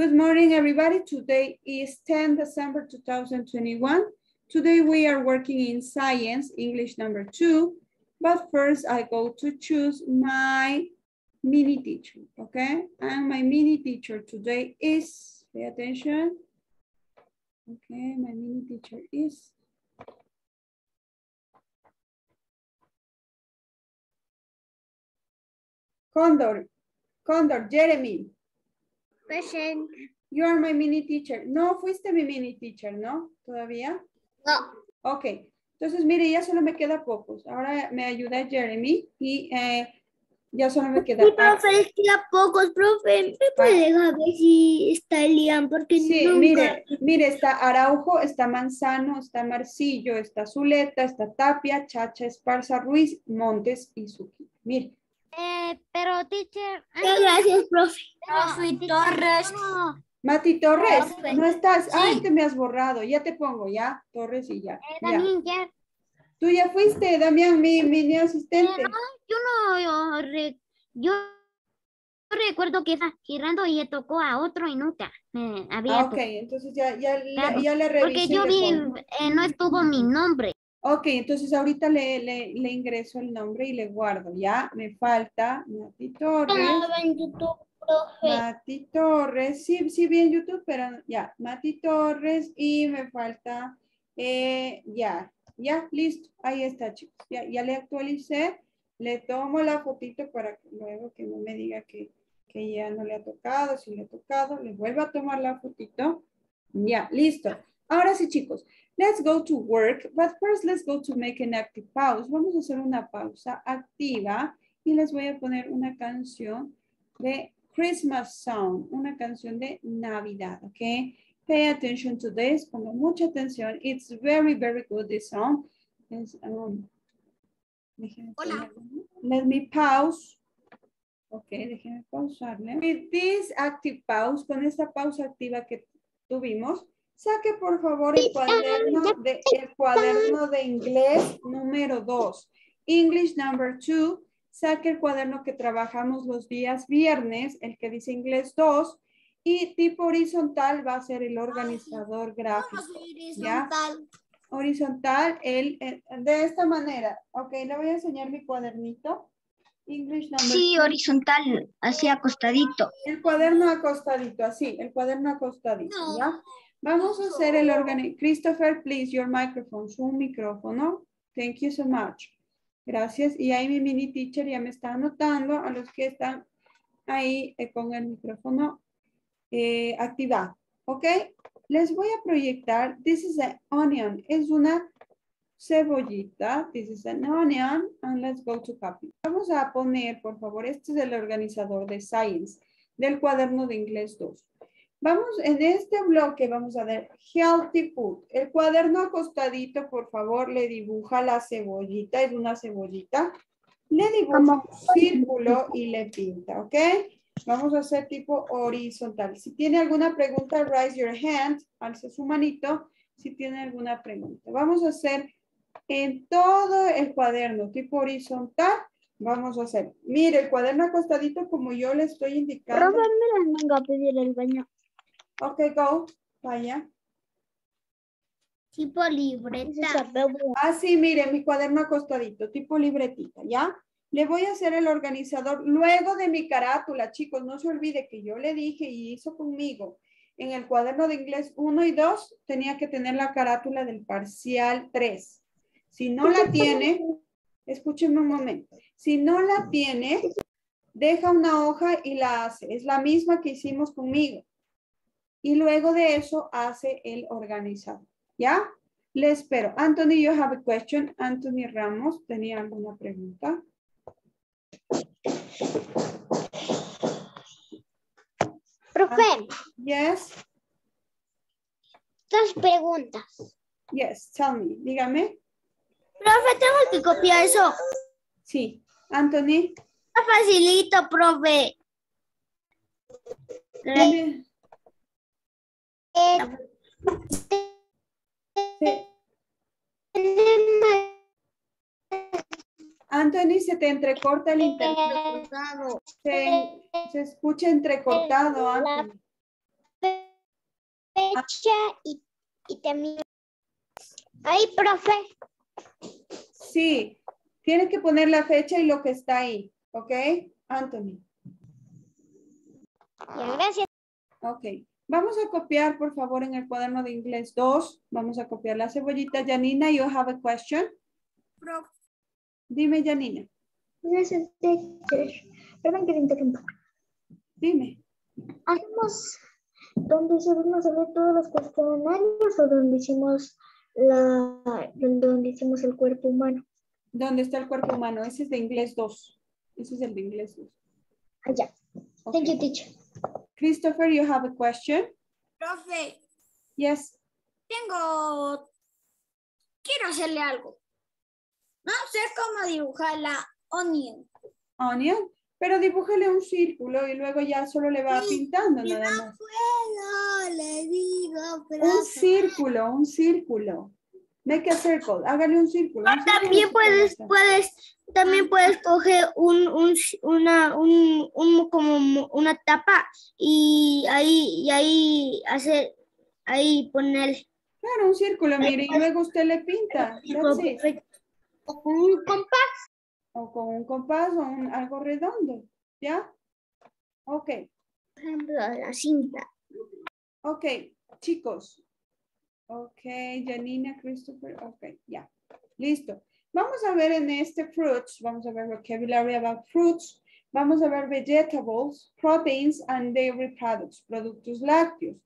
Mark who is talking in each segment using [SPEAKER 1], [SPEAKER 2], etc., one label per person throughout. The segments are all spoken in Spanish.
[SPEAKER 1] Good morning, everybody. Today is 10 December 2021. Today we are working in science, English number two. But first I go to choose my mini teacher, okay? And my mini teacher today is, pay attention. Okay, my mini teacher is Condor, Condor, Jeremy.
[SPEAKER 2] Present.
[SPEAKER 1] You are my mini teacher. No fuiste mi mini teacher, ¿no? ¿Todavía?
[SPEAKER 2] No.
[SPEAKER 1] Ok. Entonces, mire, ya solo me queda pocos. Ahora me ayuda Jeremy y eh, ya solo me queda...
[SPEAKER 2] Sí, profe, es que a pocos, profe. ¿Me puede dejar ver si está Elian? Porque
[SPEAKER 1] Sí,
[SPEAKER 2] nunca...
[SPEAKER 1] mire, mire, está Araujo, está Manzano, está Marcillo, está Zuleta, está Tapia, Chacha, Esparza, Ruiz, Montes y Suki. Mire,
[SPEAKER 3] Eh, pero, teacher.
[SPEAKER 2] Gracias, profe.
[SPEAKER 3] Profe Torres. No,
[SPEAKER 1] Mati Torres,
[SPEAKER 2] Profe.
[SPEAKER 1] no estás. Ay, que me has borrado. Ya te pongo, ya. Torres y ya.
[SPEAKER 3] eh,
[SPEAKER 1] ya.
[SPEAKER 3] Damián, ya.
[SPEAKER 1] Tú ya fuiste, Damián, mi asistente.
[SPEAKER 3] Eh, no, yo no, yo, re- yo recuerdo que estaba girando y le tocó a otro y nunca me había
[SPEAKER 1] Ah, ok, entonces ya, ya,
[SPEAKER 3] Claro,
[SPEAKER 1] ya le revisé.
[SPEAKER 3] Porque yo vi, eh, no estuvo mi nombre.
[SPEAKER 1] Ok, entonces ahorita le, le, le ingreso el nombre y le guardo. Ya, me falta Mati Torres.
[SPEAKER 2] en YouTube, profe.
[SPEAKER 1] Mati Torres, sí, sí vi en YouTube, pero ya, Mati Torres y me falta, eh, ya, ya, listo, ahí está chicos, ya, ya le actualicé, le tomo la fotito para que luego que no me diga que, que ya no le ha tocado, si le ha tocado, le vuelvo a tomar la fotito, ya, listo. Ahora sí chicos, let's go to work, but first let's go to make an active pause. Vamos a hacer una pausa activa y les voy a poner una canción de Christmas song, una canción de Navidad, ¿ok? Pay attention to this, pongan mucha atención. It's very, very good, this song. Um,
[SPEAKER 2] Hola.
[SPEAKER 1] Let me pause. Ok, déjenme pausarle. With this active pause, con esta pausa activa que tuvimos, saque por favor el cuaderno de, el cuaderno de inglés número 2. English number 2 saque el cuaderno que trabajamos los días viernes, el que dice inglés 2, y tipo horizontal va a ser el organizador gráfico. ¿Ya? Horizontal, el, el- de esta manera. Ok, le voy a enseñar mi cuadernito. English number
[SPEAKER 2] Sí,
[SPEAKER 1] two.
[SPEAKER 2] horizontal, así acostadito.
[SPEAKER 1] El cuaderno acostadito, así, el cuaderno acostadito, ¿ya? Vamos a hacer el organi... Christopher, please, your microphone, su micrófono. Thank you so much. Gracias. Y ahí mi mini teacher ya me está anotando a los que están ahí eh, con el micrófono eh, activado. ¿Ok? Les voy a proyectar. This is an onion. Es una cebollita. This is an onion. And let's go to copy. Vamos a poner, por favor, este es el organizador de Science del cuaderno de inglés 2. Vamos, en este bloque vamos a ver Healthy Food. El cuaderno acostadito, por favor, le dibuja la cebollita, es una cebollita. Le dibuja un círculo y le pinta, ¿ok? Vamos a hacer tipo horizontal. Si tiene alguna pregunta, raise your hand, alce su manito, si tiene alguna pregunta. Vamos a hacer en todo el cuaderno tipo horizontal, vamos a hacer. Mire, el cuaderno acostadito como yo le estoy indicando.
[SPEAKER 2] Profe, me vengo a pedir el baño.
[SPEAKER 1] Ok, go. Vaya.
[SPEAKER 3] Tipo libreta.
[SPEAKER 1] Ah, sí, mire, mi cuaderno acostadito, tipo libretita, ¿ya? Le voy a hacer el organizador luego de mi carátula, chicos. No se olvide que yo le dije y hizo conmigo. En el cuaderno de inglés 1 y 2 tenía que tener la carátula del parcial 3. Si no la tiene, escúchenme un momento. Si no la tiene, deja una hoja y la hace. Es la misma que hicimos conmigo. Y luego de eso hace el organizador. ¿Ya? Le espero. Anthony, you have a question. Anthony Ramos, ¿tenía alguna pregunta?
[SPEAKER 2] Profe,
[SPEAKER 1] Yes,
[SPEAKER 2] dos preguntas.
[SPEAKER 1] yes, tell me. Dígame.
[SPEAKER 2] Profe, tengo que copiar eso.
[SPEAKER 1] Sí. Anthony.
[SPEAKER 2] Está facilito, profe.
[SPEAKER 1] dime. Sí. Anthony, se te entrecorta el internet. Se, se escucha entrecortado, Anthony.
[SPEAKER 2] fecha y, y también... Ay, profe.
[SPEAKER 1] Sí, tienes que poner la fecha y lo que está ahí, ¿ok? Anthony.
[SPEAKER 2] Ya, gracias.
[SPEAKER 1] Ok. Vamos a copiar, por favor, en el cuaderno de inglés 2. Vamos a copiar la cebollita. Janina, you have a question? Dime, Janina.
[SPEAKER 2] Gracias, teacher. Perdón que te interrumpa.
[SPEAKER 1] Dime.
[SPEAKER 2] Hacemos donde subimos a ver todos los cuestionarios o donde hicimos la donde hicimos el cuerpo humano.
[SPEAKER 1] ¿Dónde está el cuerpo humano? Ese es de inglés 2. Ese es el de inglés 2.
[SPEAKER 2] Allá. Thank you, teacher.
[SPEAKER 1] Christopher, you have a question?
[SPEAKER 4] Profe,
[SPEAKER 1] Yes.
[SPEAKER 4] tengo... Quiero hacerle algo. No sé cómo dibujar la onion.
[SPEAKER 1] Onion. Pero dibújale un círculo y luego ya solo le va pintando nada más.
[SPEAKER 4] puedo, le digo,
[SPEAKER 1] Un círculo, un círculo. Make a circle. Hágale un círculo. un círculo
[SPEAKER 2] También
[SPEAKER 1] de
[SPEAKER 2] puedes, puedes, también puedes coger un, un, una, un, un, como una tapa y ahí, y ahí hacer, ahí poner
[SPEAKER 1] Claro, un círculo, mire, y luego usted le pinta. That's it.
[SPEAKER 2] un compás.
[SPEAKER 1] O con un compás o un, algo redondo. ¿Ya? Ok.
[SPEAKER 2] Por ejemplo, la cinta.
[SPEAKER 1] Ok, chicos. Ok, Janina, Christopher. Ok, ya. Listo. Vamos a ver en este fruits, vamos a ver vocabulary about fruits. Vamos a ver vegetables, proteins and dairy products, productos lácteos.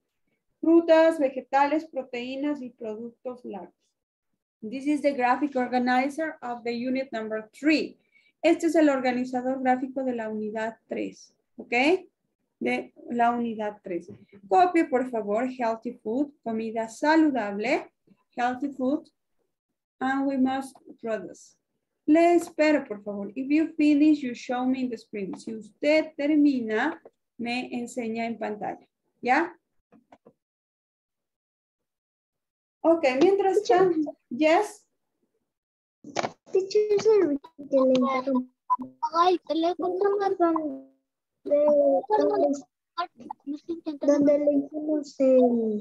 [SPEAKER 1] Frutas, vegetales, proteínas y productos lácteos. This is the graphic organizer of the unit number three. Este es el organizador gráfico de la unidad 3, ¿ok? De la unidad 3. Copie, por favor, healthy food, comida saludable, healthy food, and we must produce. Le espero, por favor. If you finish, you show me in the screen. Si usted termina, me enseña en pantalla. ¿Ya? Ok, mientras tanto, yes,
[SPEAKER 2] Teacher, sorry donde, le hicimos el,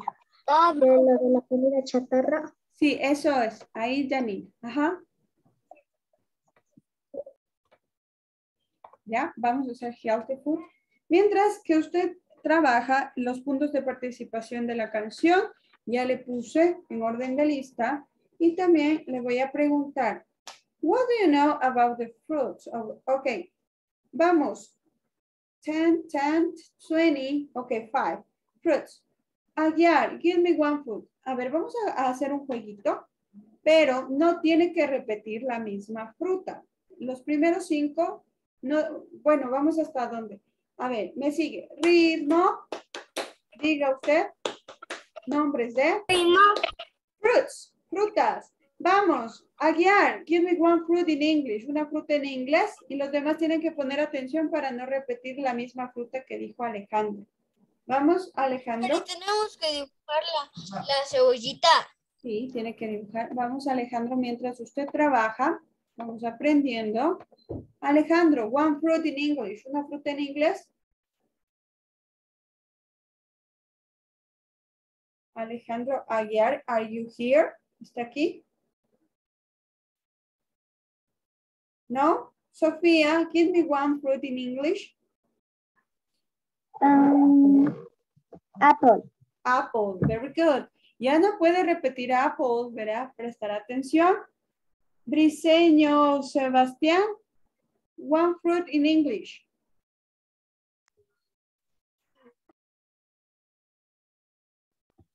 [SPEAKER 2] de lo de la comida chatarra.
[SPEAKER 1] sí, eso es. Ahí, Janine. Ajá. Ya, vamos a hacer healthy food. Mientras que usted trabaja los puntos de participación de la canción, ya le puse en orden de lista y también le voy a preguntar, what do you know about the fruits? Oh, ok, vamos. 10, 10, 20, ok, 5. Fruits. Aguiar, give me one fruit. A ver, vamos a, hacer un jueguito, pero no tiene que repetir la misma fruta. Los primeros cinco, no, bueno, vamos hasta dónde. A ver, me sigue. Ritmo. Diga usted. Nombres de fruits, frutas. Vamos, a guiar. Give me one fruit in English. Una fruta en inglés y los demás tienen que poner atención para no repetir la misma fruta que dijo Alejandro. Vamos, Alejandro.
[SPEAKER 4] tenemos que dibujar la, la cebollita.
[SPEAKER 1] Sí, tiene que dibujar. Vamos, Alejandro, mientras usted trabaja, vamos aprendiendo. Alejandro, one fruit in English. Una fruta en inglés. Alejandro Aguiar, are you here? ¿Está aquí? No? Sofía, give me one fruit in English.
[SPEAKER 2] Um, apple.
[SPEAKER 1] Apple, very good. Ya no puede repetir apple, ¿verdad? Prestar atención. Briseño Sebastián, one fruit in English.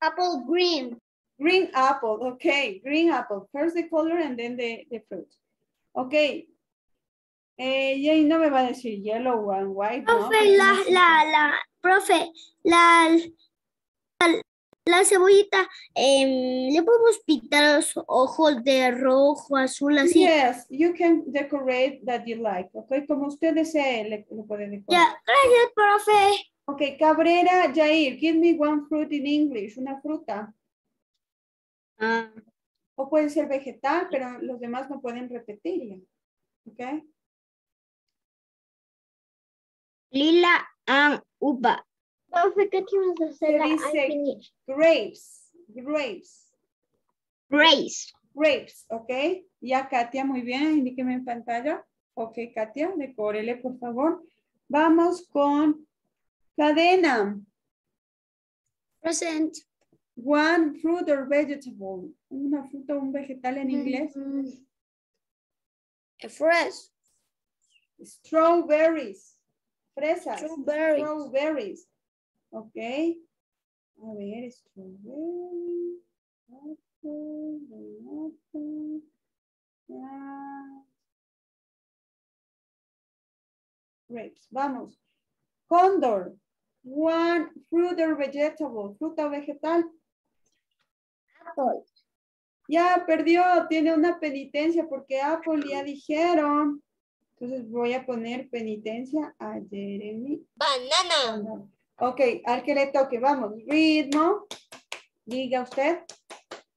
[SPEAKER 2] Apple green.
[SPEAKER 1] Green apple, okay, green apple. First the color and then the, the fruit. Okay. Eh, y ahí no me va a decir yellow and white, ¿no?
[SPEAKER 2] Profe, la, la, la, profe, la, la, la cebollita, em, le podemos pintar los ojos de rojo, azul, así.
[SPEAKER 1] Yes, you can decorate that you like, okay? Como usted desee, le, le puede decorar.
[SPEAKER 2] Ya, gracias, profe.
[SPEAKER 1] Ok, Cabrera, Jair, give me one fruit in English, una fruta.
[SPEAKER 2] Ah,
[SPEAKER 1] O puede ser vegetal, pero los demás no pueden repetirla. Ok.
[SPEAKER 2] Lila and uva. Profe, ¿qué tienes que hacer?
[SPEAKER 1] Se dice grapes, grapes,
[SPEAKER 2] Grace.
[SPEAKER 1] grapes, ¿ok? Ya Katia, muy bien, indíqueme en pantalla. Ok, Katia, decórele, por favor. Vamos con cadena.
[SPEAKER 4] Present.
[SPEAKER 1] One fruit or vegetable. Una fruta o un vegetal en inglés.
[SPEAKER 4] Fresh.
[SPEAKER 1] Strawberries. Fresas.
[SPEAKER 4] Strawberries.
[SPEAKER 1] Strawberries. Ok. A ver, strawberry. apple, pineapple, ah. Grapes. Vamos. Cóndor. One fruit or vegetable. Fruta o vegetal.
[SPEAKER 2] Apple.
[SPEAKER 1] Ya perdió, tiene una penitencia porque Apple ya dijeron. Entonces voy a poner penitencia a Jeremy.
[SPEAKER 4] Banana.
[SPEAKER 1] Ok, al que le toque, vamos. Ritmo. Diga usted.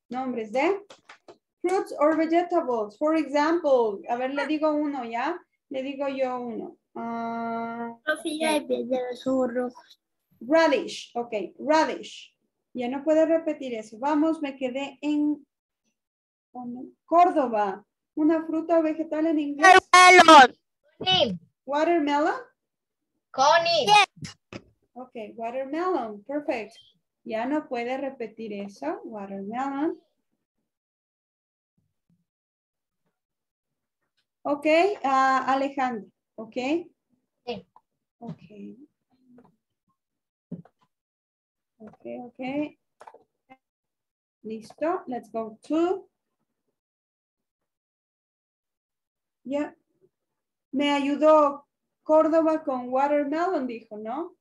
[SPEAKER 1] Nombres de fruits or vegetables. For example, a ver, le digo uno ya. Le digo yo uno.
[SPEAKER 2] Los ojos rojos.
[SPEAKER 1] radish. Ok, radish. Ya no puedo repetir eso. Vamos, me quedé en Córdoba. Una fruta o vegetal en inglés.
[SPEAKER 3] Connie.
[SPEAKER 1] Watermelon.
[SPEAKER 3] Connie.
[SPEAKER 1] Ok, watermelon. Perfect. Ya no puede repetir eso. Watermelon. Ok, ah, Alejandro. Ok.
[SPEAKER 3] Sí.
[SPEAKER 1] Ok. Ok, ok. Listo. Let's go to. Ya. Me ayudó Córdoba con watermelon, dijo, ¿no?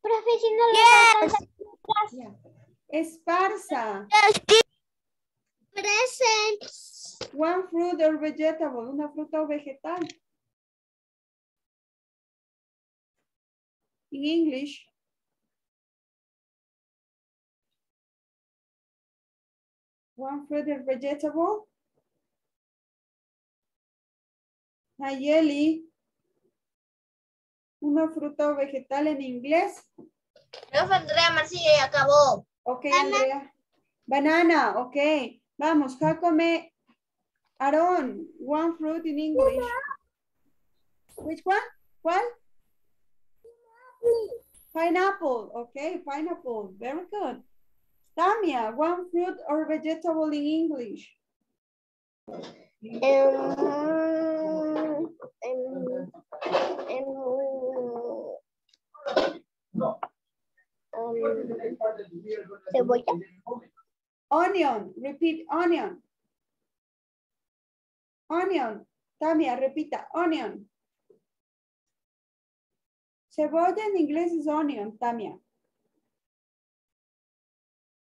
[SPEAKER 2] Profe, si no lo alcanza.
[SPEAKER 1] Ya. Esparza.
[SPEAKER 2] Present.
[SPEAKER 1] One fruit or vegetable. Una fruta o vegetal. In English. One fruit or vegetable. Nayeli. Una fruta o vegetal en inglés.
[SPEAKER 3] Profe Andrea Marcilla ya acabó.
[SPEAKER 1] Ok, Andrea. Banana, ok. Vamos, Jacome. Aaron, one fruit in English. Which one? ¿Cuál? Pineapple, okay, pineapple, very good. Tamia, one fruit or vegetable in English. Onion, repeat, onion. Onion, Tamia, repita, onion. Cebolla en inglés es onion, Tamia.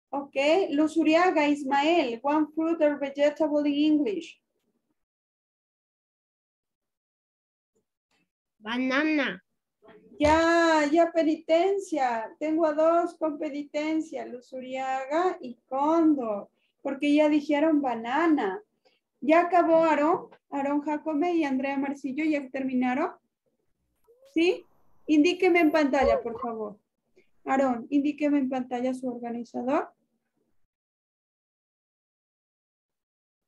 [SPEAKER 1] Ok, Luz Uriaga, Ismael, one fruit or vegetable in English.
[SPEAKER 2] Banana.
[SPEAKER 1] Ya, ya penitencia. Tengo a dos con penitencia, Luz Uriaga y Cóndor, porque ya dijeron banana. ¿Ya acabó Aarón? Aarón Jacome y Andrea Marcillo, ¿ya terminaron? ¿Sí? Indíqueme en pantalla, por favor. Aarón, indíqueme en pantalla su organizador.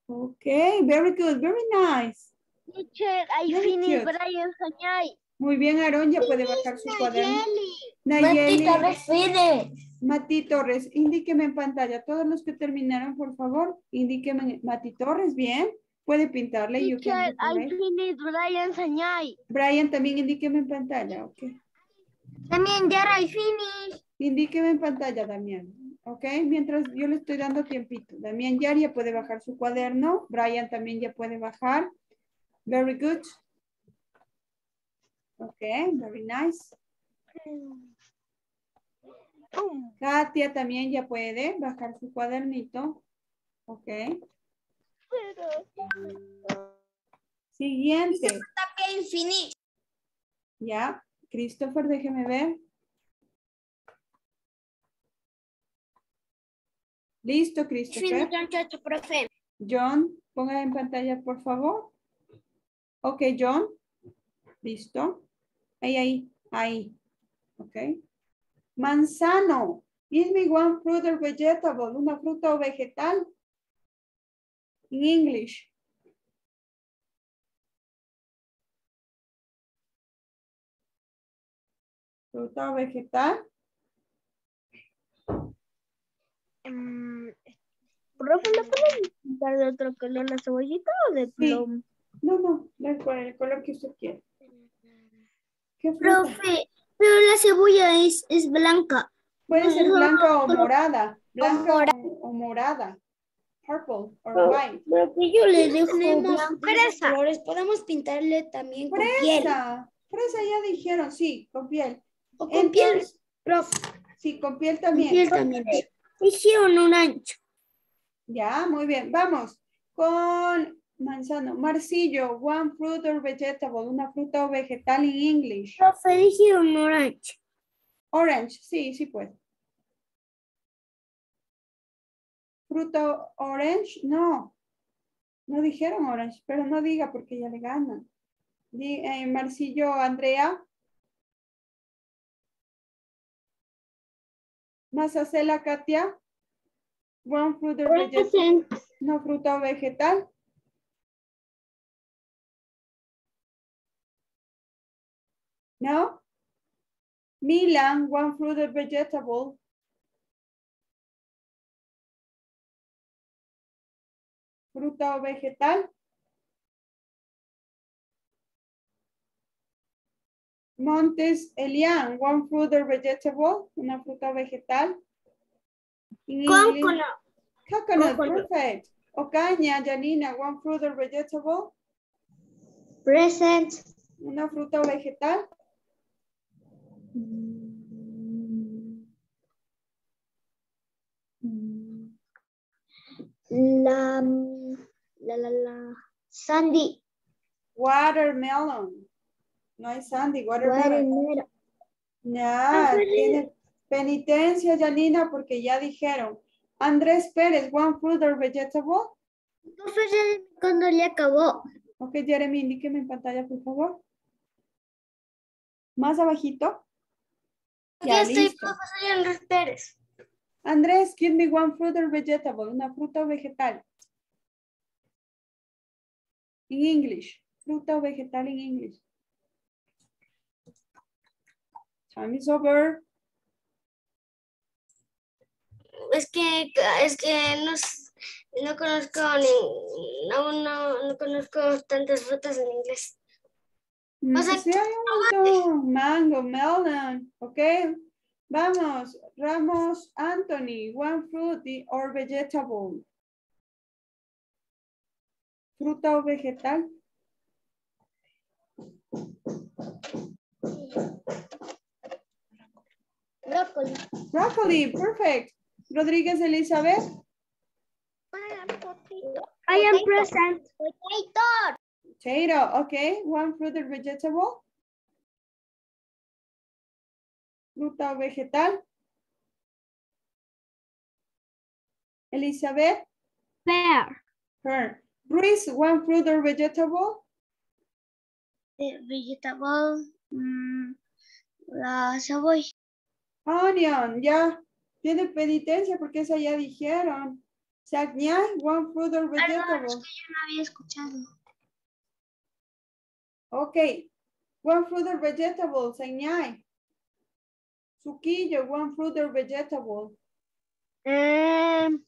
[SPEAKER 1] Ok, very good, very nice.
[SPEAKER 2] Teacher, I finished. Brian Sañay.
[SPEAKER 1] Muy bien, Aarón, ya puede bajar su cuaderno. Nayeli. Mati Torres, indíqueme en pantalla. Todos los que terminaron, por favor, indíqueme. Mati Torres, bien. Puede pintarle. You can
[SPEAKER 2] Brian Sañay.
[SPEAKER 1] Brian, también indíqueme en pantalla, ok.
[SPEAKER 3] También ya I finish.
[SPEAKER 1] Indíqueme en pantalla, Damián. Ok, mientras yo le estoy dando tiempito. Damián Yar ya puede bajar su cuaderno. Brian también ya puede bajar. Very good. Ok, very nice. Katia también ya puede bajar su cuadernito. Ok. Siguiente. Ya. Christopher, déjeme ver. Listo, Christopher. John, ponga en pantalla, por favor. Ok, John. Listo. Ahí, ahí. Ahí. ¿Ok? Manzano. Give me one fruit or vegetable. Una fruta o vegetal. In English. Fruta o vegetal.
[SPEAKER 2] Mm, Profe, ¿le pueden pintar de otro color la cebollita o de
[SPEAKER 1] Sí.
[SPEAKER 2] plomo?
[SPEAKER 1] No, no, no con el color que usted quiera. ¿Qué fruta?
[SPEAKER 2] Profe, pero la cebolla es, es blanca.
[SPEAKER 1] Puede ser blanca o morada. Blanca o, o morada. Purple or white.
[SPEAKER 2] Pero que yo le dejo
[SPEAKER 4] diferentes colores. Podemos pintarle también con piel.
[SPEAKER 1] Fresa. Fresa ya dijeron, sí, con piel.
[SPEAKER 4] O con piel. Profe,
[SPEAKER 1] Sí, con piel
[SPEAKER 4] con
[SPEAKER 1] también.
[SPEAKER 4] piel también.
[SPEAKER 2] Hicieron un ancho.
[SPEAKER 1] Ya, muy bien. Vamos con manzano. Marcillo, one fruit or vegetable. Una fruta o vegetal en English.
[SPEAKER 2] Profe, orange.
[SPEAKER 1] Orange, sí, sí puede. Fruta orange, no. No dijeron orange, pero no diga porque ya le ganan. Eh, Marcillo, Andrea. Mazacela, Katia. One fruit or vegetable. No fruta o vegetal. No. Milan, one fruit or vegetable. Fruta o vegetal. Montes, Elian, one fruit or vegetable, una fruta o vegetal.
[SPEAKER 2] Coconut.
[SPEAKER 1] Coconut,
[SPEAKER 2] Coconut.
[SPEAKER 1] perfect. Ocaña, Janina, one fruit or vegetable,
[SPEAKER 2] Present.
[SPEAKER 1] una fruta o vegetal.
[SPEAKER 2] La, la, la, la. Sandy.
[SPEAKER 1] Watermelon. No hay Sandy, watermelon.
[SPEAKER 2] Ándale.
[SPEAKER 1] tiene penitencia, Janina, porque ya dijeron. Andrés Pérez, one fruit or vegetable.
[SPEAKER 2] Ya cuando le acabó.
[SPEAKER 1] Ok, Jeremy, indíqueme en pantalla, por favor. Más abajito. Ya, listo.
[SPEAKER 2] soy Andrés Pérez.
[SPEAKER 1] Andrés, give me one fruit or vegetable, una fruta o vegetal. In English, fruta o vegetal in English. Time is over.
[SPEAKER 2] Es que, es que no, no conozco ni, no, no, no conozco tantas frutas en inglés.
[SPEAKER 1] Mm,
[SPEAKER 2] O sea,
[SPEAKER 1] sí. Mango, melon, ok. Vamos, Ramos Anthony, one fruit or vegetable. Fruta o vegetal.
[SPEAKER 2] Brócoli.
[SPEAKER 1] Broccoli, perfect. Rodríguez Elizabeth.
[SPEAKER 2] I am present.
[SPEAKER 1] Potato, okay. One fruit or vegetable. Fruta o vegetal. Elizabeth.
[SPEAKER 2] Pear.
[SPEAKER 1] Her. Ruiz, one fruit or vegetable.
[SPEAKER 2] vegetable. mm, la cebolla.
[SPEAKER 1] Onion, ya. Tiene penitencia porque esa ya dijeron. Sagñay, one fruit or vegetable.
[SPEAKER 2] no había escuchado.
[SPEAKER 1] Okay. One fruit or vegetable, Sagñay. Suquillo, one fruit or vegetable.
[SPEAKER 2] Um,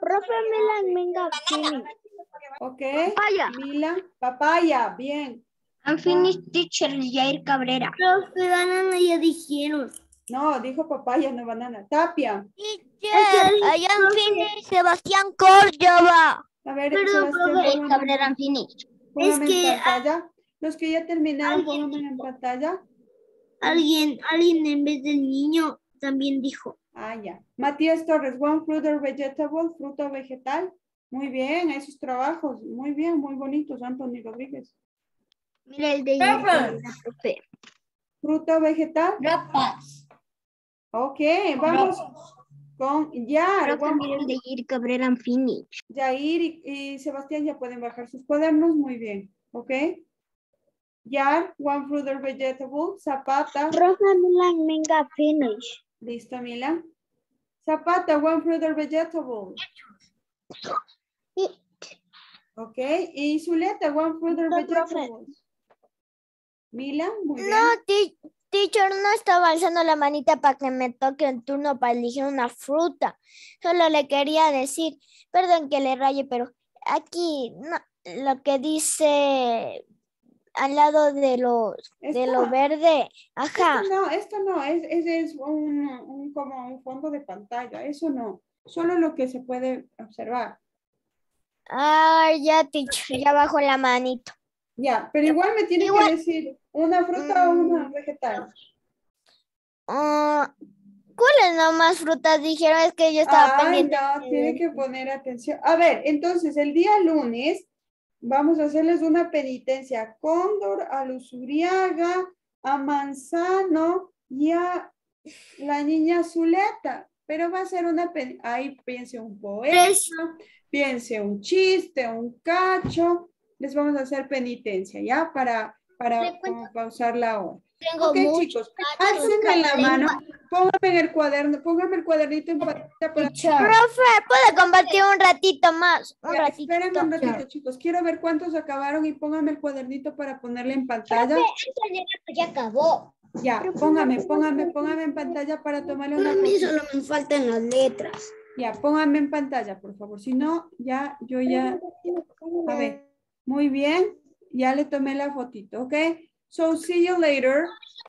[SPEAKER 2] profe Milan, venga, finish.
[SPEAKER 1] Okay.
[SPEAKER 2] Papaya.
[SPEAKER 1] Milan, papaya, bien.
[SPEAKER 4] I'm finished teacher Jair Cabrera.
[SPEAKER 2] Profe, banana ya dijeron.
[SPEAKER 1] No, dijo papaya, no banana. Tapia.
[SPEAKER 2] I am finished, Sebastián Córdoba.
[SPEAKER 1] A ver,
[SPEAKER 2] Perdón,
[SPEAKER 1] Sebastián,
[SPEAKER 2] profe.
[SPEAKER 4] Cabrera, I'm finished.
[SPEAKER 1] póngame
[SPEAKER 2] Es que-
[SPEAKER 1] en pantalla. Los que ya terminaron, pónganme en pantalla.
[SPEAKER 2] Alguien, alguien en vez del niño también dijo.
[SPEAKER 1] Ah, ya. Matías Torres, one fruit or vegetable, fruta o vegetal. Muy bien, esos trabajos. Muy bien, muy bonitos, Anthony Rodríguez.
[SPEAKER 2] Mira el de profe.
[SPEAKER 1] Fruta o vegetal.
[SPEAKER 4] Rapas.
[SPEAKER 1] Ok, vamos con Yar.
[SPEAKER 4] Profe,
[SPEAKER 1] one
[SPEAKER 4] mira el de Jair Cabrera, I'm finished.
[SPEAKER 1] Yair y, y Sebastián ya pueden bajar sus cuadernos. Muy bien, ok. Yar, one fruit or vegetable. Zapata.
[SPEAKER 2] Profe, Milan, venga, finish.
[SPEAKER 1] Listo, Mila. Zapata, one fruit or vegetable. Ok. Y Zuleta, one fruit or vegetable. Mila, muy bien.
[SPEAKER 5] No, teacher, no estaba alzando la manita para que me toque el turno para elegir una fruta. Solo le quería decir, perdón que le raye, pero aquí no, lo que dice al lado de lo, de lo
[SPEAKER 1] Esta-
[SPEAKER 5] verde, ajá.
[SPEAKER 1] Esto no, esto no, es, ese es un, un- como un fondo de pantalla, eso no, solo lo que se puede observar.
[SPEAKER 5] Ah, ya, teacher, ya bajo la manito.
[SPEAKER 1] Ya, pero igual me tiene
[SPEAKER 5] Igual-
[SPEAKER 1] que decir una fruta o una
[SPEAKER 5] Mm.
[SPEAKER 1] vegetal.
[SPEAKER 5] Ah, ¿Cuáles nomás frutas dijeron? Es que yo estaba
[SPEAKER 1] Ay,
[SPEAKER 5] pendiente.
[SPEAKER 1] no, tiene que poner atención. A ver, entonces el día lunes vamos a hacerles una penitencia a Cóndor, a Luzuriaga, a Manzano y a la niña Zuleta. Pero va a ser una penitencia. Ahí piense un poema, piense un chiste, un cacho. Les vamos a hacer penitencia, ¿ya? Para, para pausar la hora.
[SPEAKER 2] Tengo
[SPEAKER 1] Ok,
[SPEAKER 2] mucho.
[SPEAKER 1] chicos, álcenme la mano, póngame en el cuaderno, póngame el cuadernito en pantalla para...
[SPEAKER 5] Profe, ¿puede compartir un ratito más? Un
[SPEAKER 1] Ya,
[SPEAKER 5] ratito.
[SPEAKER 1] Espérenme un ratito, chicos. Quiero ver cuántos acabaron y póngame el cuadernito para ponerle en pantalla.
[SPEAKER 2] Ya acabó.
[SPEAKER 1] Ya, póngame, póngame, póngame en pantalla para tomarle una
[SPEAKER 2] A mí solo me faltan las letras.
[SPEAKER 1] Ya, póngame en pantalla, por favor. Si no, ya, yo ya... A ver, muy bien. Ya le tomé la fotito, ¿ok? So, see you later.